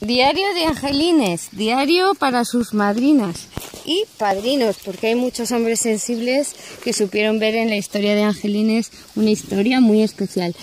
Diario de Angelines, diario para sus madrinas y padrinos, porque hay muchos hombres sensibles que supieron ver en la historia de Angelines una historia muy especial.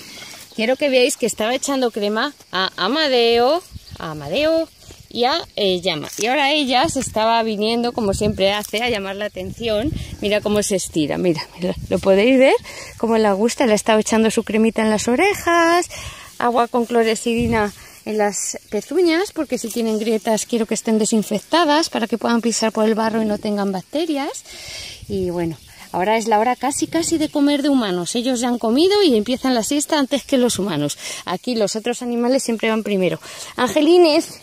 Quiero que veáis que estaba echando crema a Amadeo, a Amadeo y a eh. Y ahora ella se estaba viniendo, como siempre hace, a llamar la atención. Mira cómo se estira, mira, mira lo podéis ver, cómo le gusta, le estaba echando su cremita en las orejas, agua con clorecidina en las pezuñas porque si tienen grietas quiero que estén desinfectadas para que puedan pisar por el barro y no tengan bacterias. Y bueno, ahora es la hora casi casi de comer de humanos. Ellos ya han comido y empiezan la siesta antes que los humanos. Aquí los otros animales siempre van primero. Angelines,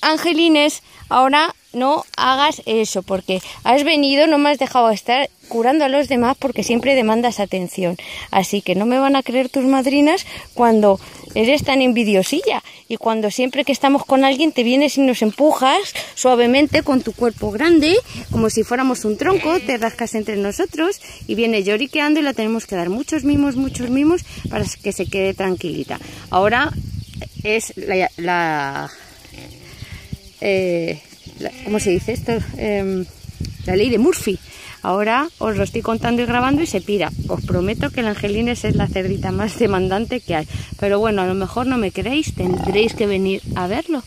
Angelines, ahora no hagas eso porque has venido, no me has dejado estar curando a los demás porque siempre demandas atención. Así que no me van a creer tus madrinas cuando eres tan envidiosilla y cuando siempre que estamos con alguien te vienes y nos empujas suavemente con tu cuerpo grande, como si fuéramos un tronco, te rascas entre nosotros y viene lloriqueando y la tenemos que dar muchos mimos, muchos mimos para que se quede tranquilita. Ahora es la, eh, ¿cómo se dice esto? Em, la ley de Murphy. Ahora os lo estoy contando y grabando y se pira. Os prometo que el Angelines es la cerdita más demandante que hay. Pero bueno, a lo mejor no me creéis, tendréis que venir a verlo.